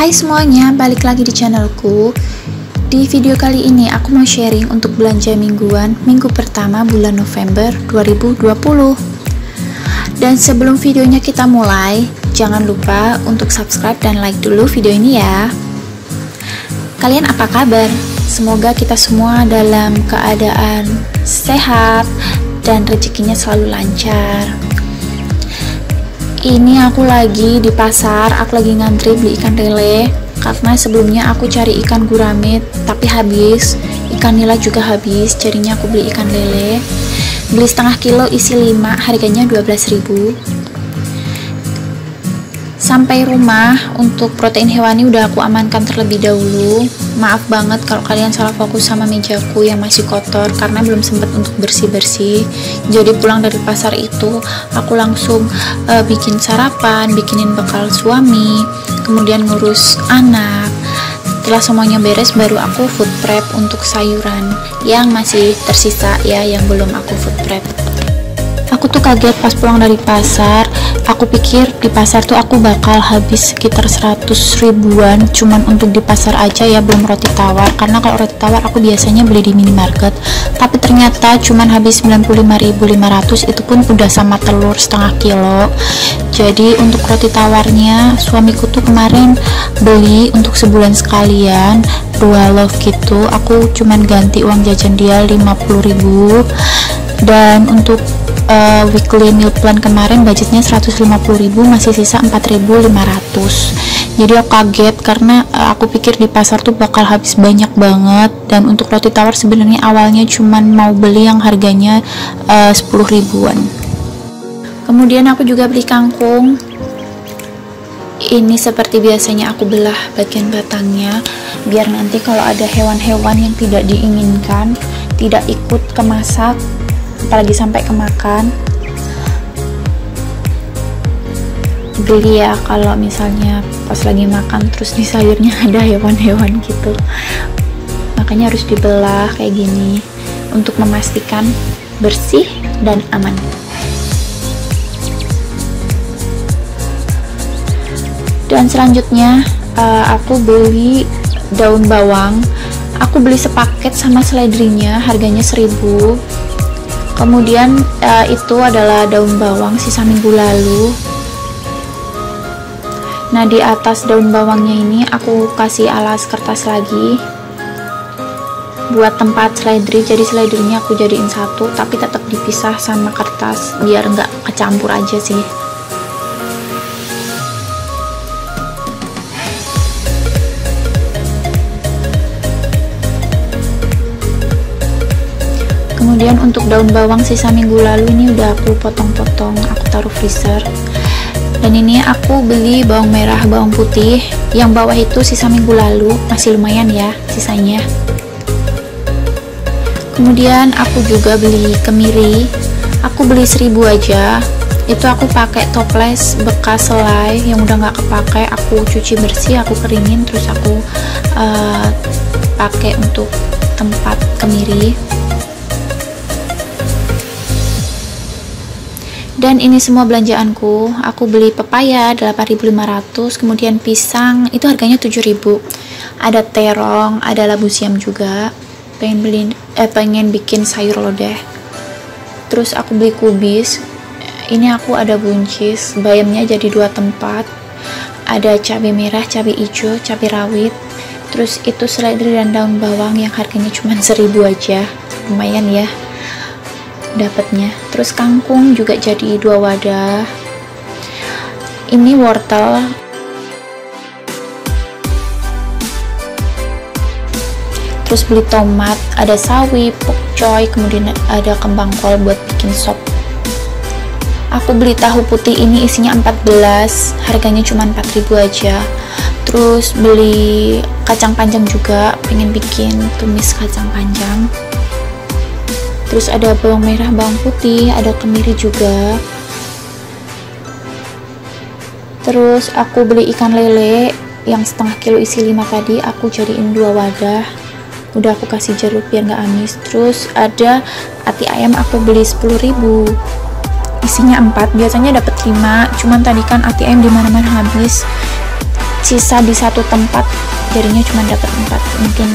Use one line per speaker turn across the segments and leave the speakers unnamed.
Hai semuanya, balik lagi di channelku. Di video kali ini aku mau sharing untuk belanja mingguan Minggu pertama bulan November 2020 Dan sebelum videonya kita mulai Jangan lupa untuk subscribe dan like dulu video ini ya. Kalian apa kabar? Semoga kita semua dalam keadaan sehat dan rezekinya selalu lancar ini aku lagi di pasar aku lagi ngantri beli ikan lele. Karena sebelumnya aku cari ikan gurame tapi habis. Ikan nila juga habis jadinya aku beli ikan lele. Beli setengah kilo isi 5 harganya 12.000 sampai rumah untuk protein hewani udah aku amankan terlebih dahulu. Maaf banget kalau kalian salah fokus sama mejaku yang masih kotor karena belum sempat untuk bersih-bersih. Jadi pulang dari pasar itu aku langsung uh, bikin sarapan bikinin bekal suami kemudian ngurus anak. Setelah semuanya beres baru aku food prep untuk sayuran yang masih tersisa ya yang belum aku food prep aku tuh kaget pas pulang dari pasar. Aku pikir di pasar tuh aku bakal habis sekitar 100 ribuan cuman untuk di pasar aja ya belum roti tawar. Karena kalau roti tawar aku biasanya beli di minimarket. Tapi ternyata cuman habis 95.500 itu pun udah sama telur setengah kilo. Jadi untuk roti tawarnya suamiku tuh kemarin beli untuk sebulan sekalian. Dua love gitu aku cuman ganti uang jajan dia 50.000 dan untuk uh, weekly meal plan kemarin budgetnya 150.000 masih sisa 4.500 jadi aku kaget karena uh, aku pikir di pasar tuh bakal habis banyak banget. Dan untuk roti tawar sebenarnya awalnya cuman mau beli yang harganya uh, 10 ribuan. Kemudian aku juga beli kangkung. Ini seperti biasanya aku belah bagian batangnya biar nanti kalau ada hewan-hewan yang tidak diinginkan tidak ikut kemasak apalagi sampai kemakan. Beli ya kalau misalnya pas lagi makan terus di sayurnya ada hewan-hewan gitu. Makanya harus dibelah kayak gini untuk memastikan bersih dan aman. Dan selanjutnya uh, aku beli daun bawang. Aku beli sepaket sama seledrinya harganya 1000 kemudian uh, itu adalah daun bawang sisa minggu lalu. Nah di atas daun bawangnya ini aku kasih alas kertas lagi. Buat tempat seledri jadi seledrinya aku jadiin satu tapi tetap dipisah sama kertas biar nggak kecampur aja sih kemudian untuk daun bawang sisa minggu lalu ini udah aku potong-potong aku taruh freezer. Dan ini aku beli bawang merah bawang putih. Yang bawah itu sisa minggu lalu masih lumayan ya sisanya. Kemudian aku juga beli kemiri. Aku beli seribu aja. Itu aku pakai toples bekas selai yang udah nggak kepakai aku cuci bersih aku keringin terus aku uh, pakai untuk tempat kemiri dan ini semua belanjaanku. Aku beli pepaya 8500 kemudian pisang itu harganya 7000 ada terong ada labu siam juga. Pengen beli eh pengen bikin sayur lodeh terus aku beli kubis. Ini aku ada buncis bayamnya jadi dua tempat. Ada cabai merah cabai hijau cabai rawit. Terus itu seledri dan daun bawang yang harganya cuma 1000 aja. Lumayan ya dapatnya. Terus kangkung juga jadi dua wadah. Ini wortel. Terus beli tomat ada sawi pokcoy kemudian ada kembang kol buat bikin sop. Aku beli tahu putih ini isinya 14 harganya cuma 4000 aja. Terus beli kacang panjang juga pengen bikin tumis kacang panjang terus ada bawang merah bawang putih ada kemiri juga. Terus aku beli ikan lele yang setengah kilo isi 5 tadi aku jadiin dua wadah. Udah aku kasih jeruk biar nggak amis. Terus ada ati ayam aku beli 10.000 isinya 4 biasanya dapat 5 cuman tadi kan ati ayam di mana-mana habis. Sisa di satu tempat jadinya cuma dapat empat. Mungkin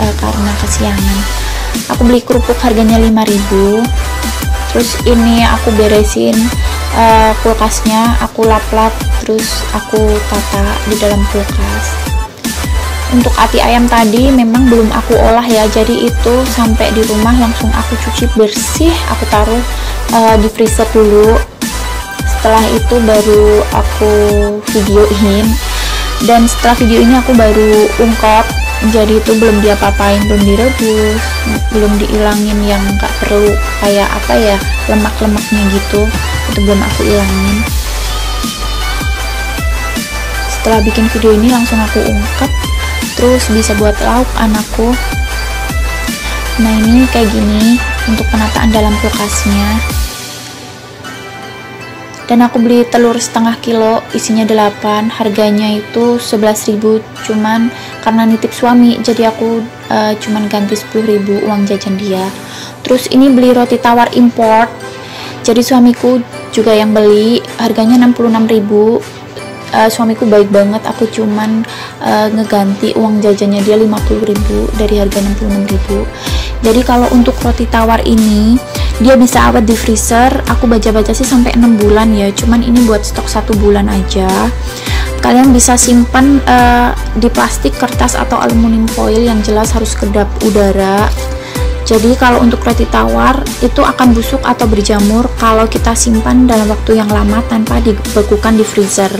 uh, karena kesiangan aku beli kerupuk harganya 5000 terus ini aku beresin uh, kulkasnya. Aku lap-lap terus aku tata di dalam kulkas. Untuk ati ayam tadi memang belum aku olah ya. Jadi itu sampai di rumah langsung aku cuci bersih. Aku taruh uh, di freezer dulu. Setelah itu baru aku videoin. Dan setelah video ini aku baru ungkap jadi itu belum diapa-apain belum direbus belum diilangin yang nggak perlu kayak apa ya lemak-lemaknya gitu. Itu belum aku ilangin. Setelah bikin video ini langsung aku ungkap terus bisa buat lauk anakku. Nah ini kayak gini untuk penataan dalam kulkasnya. Dan aku beli telur setengah kilo isinya 8 harganya itu 11.000 cuman karena nitip suami jadi aku uh, cuman ganti 10.000 uang jajan dia. Terus ini beli roti tawar import. Jadi suamiku juga yang beli harganya 66.000 Uh, suamiku baik banget aku cuman uh, ngeganti uang jajannya dia 50.000 dari harga 66.000 jadi kalau untuk roti tawar ini dia bisa awet di freezer. Aku baca-baca sih sampai 6 bulan ya cuman ini buat stok satu bulan aja kalian bisa simpan uh, di plastik kertas atau aluminium foil yang jelas harus kedap udara. Jadi kalau untuk roti tawar itu akan busuk atau berjamur kalau kita simpan dalam waktu yang lama tanpa dibekukan di freezer.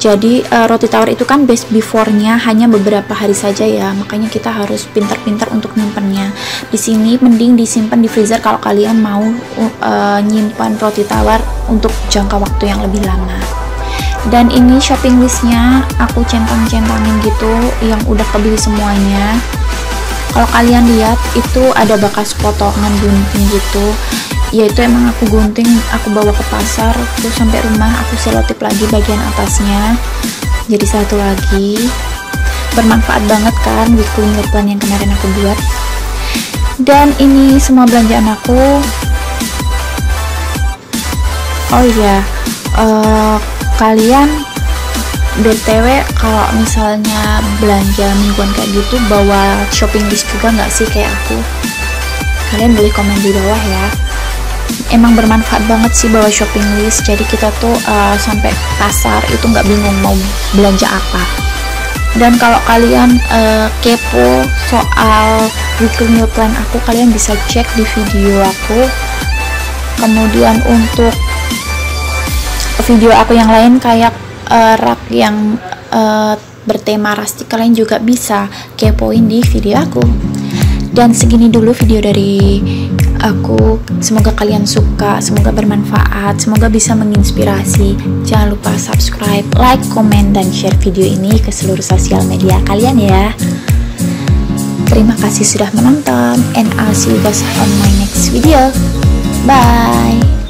Jadi uh, roti tawar itu kan best before-nya hanya beberapa hari saja ya makanya kita harus pintar-pintar untuk nyimpannya. Di sini mending disimpan di freezer kalau kalian mau uh, nyimpan roti tawar untuk jangka waktu yang lebih lama dan ini shopping listnya aku centang-centangin gitu yang udah kebeli semuanya. Kalau kalian lihat itu ada bekas potongan gunting gitu. Ya itu emang aku gunting aku bawa ke pasar terus sampai rumah aku selotip lagi bagian atasnya. Jadi satu lagi. Bermanfaat banget kan weekly meal plan yang kemarin aku buat. Dan ini semua belanjaan aku. Oh iya uh, kalian BTW kalau misalnya belanja mingguan kayak gitu bawa shopping list juga nggak sih kayak aku? Kalian boleh komen di bawah ya. Emang bermanfaat banget sih bawa shopping list. Jadi kita tuh uh, sampai pasar itu nggak bingung mau belanja apa. Dan kalau kalian uh, kepo soal weekly meal plan aku kalian bisa cek di video aku. Kemudian untuk video aku yang lain kayak uh, rak yang uh, bertema rastik kalian juga bisa kepoin di video aku. Dan segini dulu video dari aku. Semoga kalian suka semoga bermanfaat semoga bisa menginspirasi. Jangan lupa subscribe like comment dan share video ini ke seluruh sosial media kalian ya. Terima kasih sudah menonton and I'll see you guys on my next video. Bye